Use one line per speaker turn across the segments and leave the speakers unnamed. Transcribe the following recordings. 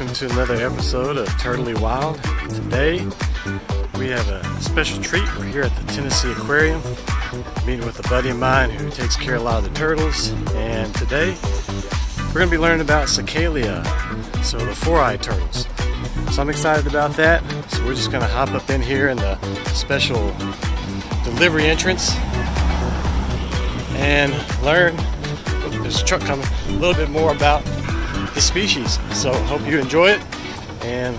welcome to another episode of Turtley Wild. Today we have a special treat. We're here at the Tennessee Aquarium, meeting with a buddy of mine who takes care of a lot of the turtles. And today we're going to be learning about Sacalia, so the four-eyed turtles. So I'm excited about that. So we're just going to hop up in here in the special delivery entrance and learn. Oh, there's a truck coming. A little bit more about the species. So hope you enjoy it and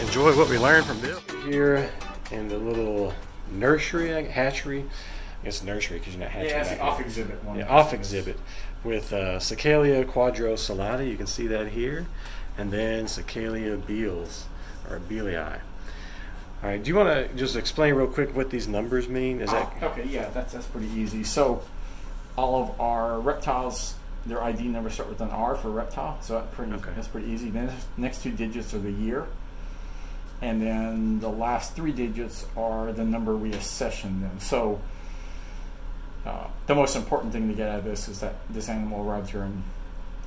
enjoy what we learned from Bill. Here in the little nursery, hatchery. I guess nursery because you're not hatching.
Yeah, it's
back
the
here.
off exhibit one.
Yeah, off exhibit with uh, Sacalia quadriocellata. You can see that here, and then Sacalia beals or bealei. All right. Do you want to just explain real quick what these numbers mean? Is that
Oh, okay, yeah, that's that's pretty easy. So, all of our reptiles, their ID numbers start with an R for reptile. So that's pretty
Okay.
that's pretty easy. Then next two digits are the year, and then the last three digits are the number we accession them. So. Uh, the most important thing to get out of this is that this animal arrived here in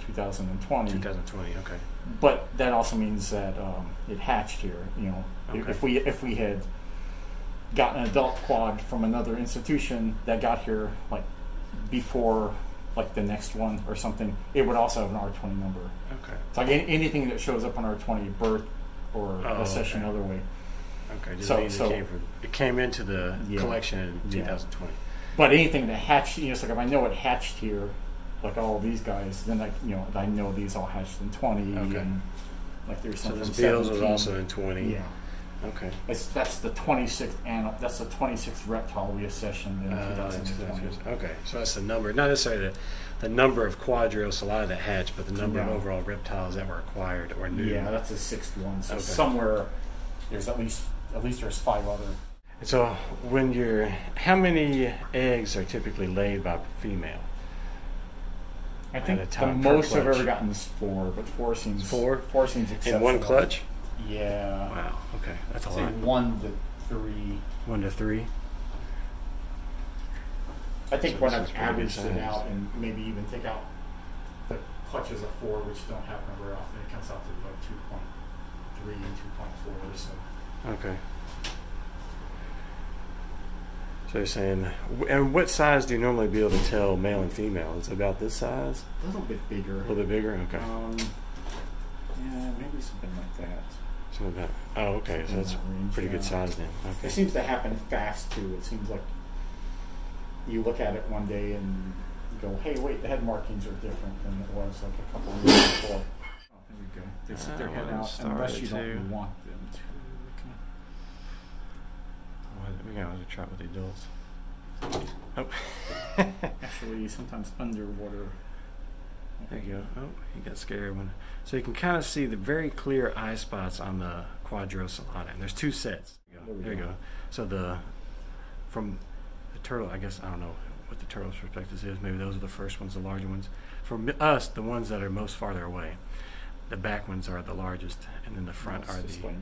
2020.
2020? Okay.
but that also means that um, it hatched here. You know, If-
Okay.
if we if we had gotten an adult quad from another institution that got here like before like the next one or something, it would also have an R twenty number.
Okay.
It's like any, anything that shows up on R twenty, birth or
Oh,
accession
okay.
other way.
Okay. Just
So- so-
it came from it came into the
Yeah.
collection in
Yeah.
2020.
But anything that hatched, you know, it's like if I know it hatched here, like all these guys, then I you know I know these all hatched in twenty.
Okay.
And like there's
So
some
this
from
beals was also in 20.
Yeah.
Okay.
It's, that's the 26th animal. That's the 26th reptile we accessioned in
Uh,
2020.
okay, so that's the number, not necessarily the, the number of quadriocellata that hatch, but the number of overall reptiles that were acquired or new.
Yeah, that's the sixth one. So
Okay.
somewhere there's at least at least there's five other.
So when you're, how many eggs are typically laid by a female?
I think
a
the most I've ever gotten is four, but four seems
Four?
Four seems acceptable.
In one clutch?
Yeah.
Wow. Okay, that's a
I'd say
lot.
one to three.
One to three.
I think
So
when
this
I've
is pretty
averaged it out and maybe even take out the clutches of four, which don't happen very often, it comes out to about 2.3, and 2.4. So.
Okay. So you're saying, and what size do you normally be able to tell male and female? Is it about this size?
A little bit bigger.
A little bit bigger? Okay.
Um, yeah, maybe something like that.
So about, oh, okay. So that's
that range,
pretty good size then.
It seems to happen fast too. It seems like you look at it one day and go, "Hey, wait, the head markings are different than it was like a couple of years before." Oh, there we go. They stick ah, their
Oh,
head
well,
out unless you
started
don't want them to.
What- We got to try with the adults. Oh.
Actually, sometimes underwater.
There you go. Oh, he got scared when. So you can kind of see the very clear eye spots on the quadriocellata. And there's two sets. There you go.
There
you
go.
So the from the turtle, I guess I don't know what the turtle's perspective is. Maybe those are the first ones, the larger ones. For us, the ones that are most farther away. The back ones are the largest, and then the front are the
well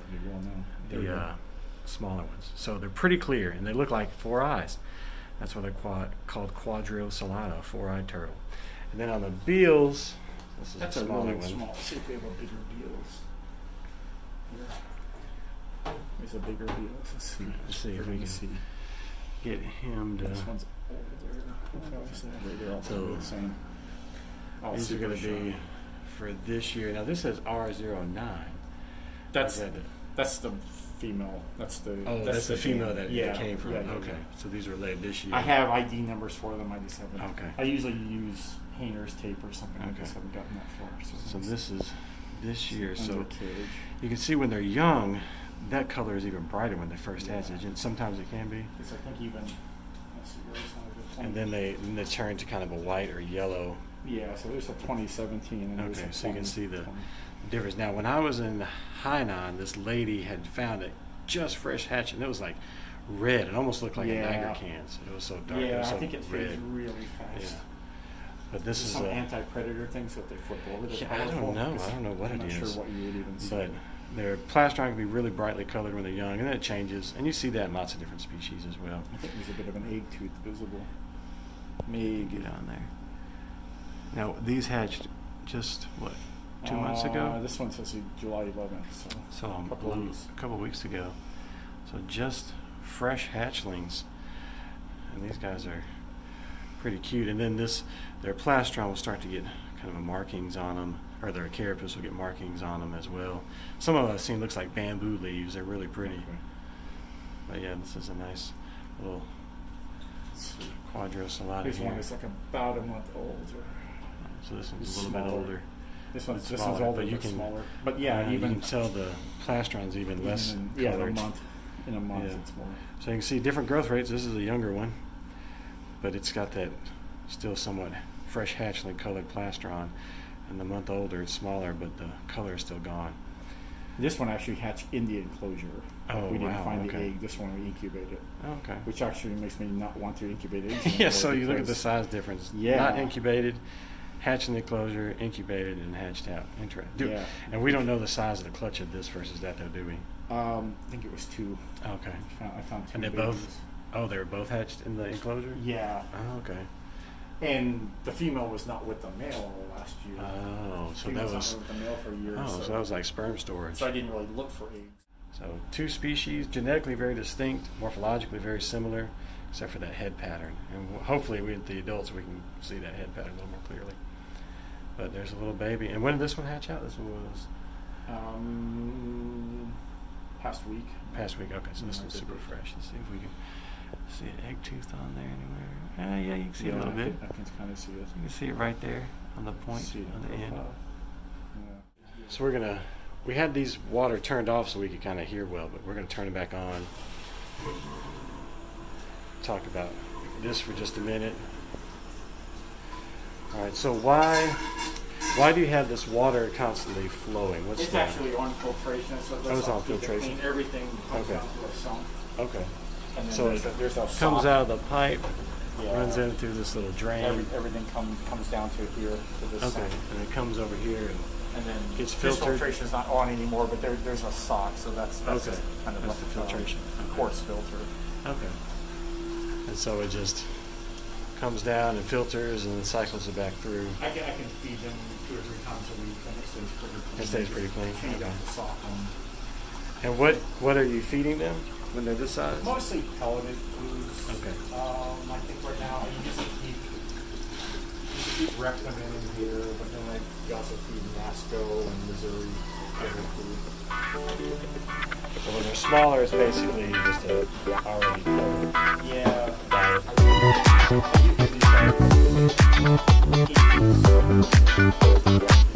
now. There we
the uh, smaller ones. So they're pretty clear, and they look like four eyes. That's why they're quad, called quadriocellata, four-eyed turtle. And then on the beals, this is
That's
a
a
smaller
really
one.
small. See if we have a bigger beals. Here. There's a bigger beals. Let's see.
Hmm, let's see if
We're
we
gonna
can
see.
Get him to.
This one's older. They're all
So,
the same. All
These are going to be for this year. Now this says R09.
That's
Is that the-
that's the female. That's the.
oh, that's, the female that
yeah,
it came from.
yeah, yeah,
okay, so these are laid this year.
I have ID numbers for them. I just haven't.
Okay.
I usually use painter's tape or something.
Okay.
I just haven't gotten that far.
So this is this year. So
cage.
you can see when they're young, that color is even brighter when they first hatch. And sometimes it can be.
It's I think even. Let's see, where's some of it?
And then they then they turn to kind of a white or yellow
Yeah, so there's a 2017 and
Okay, so you can see the
20.
Difference. Now, when I was in Hainan, this lady had found it just fresh hatched, and it was like red. It almost looked like
Yeah.
a Niagara cans. It was so dark.
Yeah,
so
I think it fades
red.
really
Yeah.
fast.
But this is
some
a,
anti-predator thing, so if they flip over,
Yeah, I don't know. I don't know what
I'm
it
not sure what you would even see.
but their plastron can be really brightly colored when they're young, and then it changes. And you see that in lots of different species as well.
I think there's a bit of an egg tooth visible.
May get on there. Now these hatched just what two months ago.
Uh, this one says July 11th. So,
So
a couple of weeks.
a couple weeks ago. So just fresh hatchlings, and these guys are pretty cute. And then this, their plastron will start to get kind of markings on them, or their carapace will get markings on them as well. Some of them I've seen looks like bamboo leaves. They're really pretty.
Okay.
But yeah, this is a nice little
Let's This one is like about a month older.
So this one's
It's
a little bit older.
This one's
It's
this
smaller,
one's older,
but you can-
smaller. But yeah,
Uh,
even
you can tell the plastron's even less
in, yeah, in a month. In a month,
Yeah.
it's more.
So you can see different growth rates. This is a younger one, but it's got that still somewhat fresh hatchling colored plastron. And the month older, it's smaller, but the color is still gone.
This one actually hatched in the enclosure.
Oh,
we didn't
wow,
find
okay.
the egg. This one we incubated,
Oh, okay.
which actually makes me not want to incubate eggs.
yeah, so you look at the size difference.
Yeah.
Not incubated, hatched in the enclosure, incubated, and hatched out. Interesting.
Yeah.
And we don't know the size of the clutch of this versus that, though, do we?
Um, I think it was two.
Okay.
I found, I found two.
And they both- Oh, they were both hatched in the enclosure?
Yeah,
Oh, okay.
and the female was not with the male last year.
Oh, so that was.
with the male for a year.
Oh,
so,
so that was like sperm storage.
so I didn't really look for eggs.
So two species, genetically very distinct, morphologically very similar, except for that head pattern. And hopefully, with the adults, we can see that head pattern a little more clearly. But there's a little baby. And when did this one hatch out? This one was
Um, past week.
past week. Okay, so this
Yeah,
one's super fresh. Let's see if we can see an egg tooth on there anywhere. Ah, yeah, you can see it a little
I
bit.
Can, I can kind of see it.
You can see it right there on the point,
See
on the end.
profile.
So we're gonna. We had these water turned off so we could kind of hear well, but we're gonna turn it back on. Talk about this for just a minute. All right. So why why do you have this water constantly flowing? What's
It's
the,
actually on filtration, so
Oh, it's on filtration.
clean. Everything comes
Okay.
down to a sump,
okay?
and then
So
there's,
it
a, there's a
Comes out of the pipe,
Yeah.
runs in through this little drain.
Every, everything come, comes down to here to this
okay, and it comes over here. And,
and then
Gets
this
filtered.
filtration is not on anymore, but there, there's a sock, so that's that's
Okay.
kind of
That's
like
the filtration. Okay.
coarse filter.
okay. And so it just comes down and filters and then cycles it back through.
I can, I can feed them two or three times a week, and it stays pretty clean.
It stays pretty clean?
Change out the sock on.
And what what are you feeding them when they're this size?
Mostly pelleted foods.
Okay.
Um, I think right now you just keep you can keep ReptoMin in here, but then like you also feed Nasco and Mazuri favorite food.
So when they're smaller, it's basically just a already covered
Yeah.
Diet.
I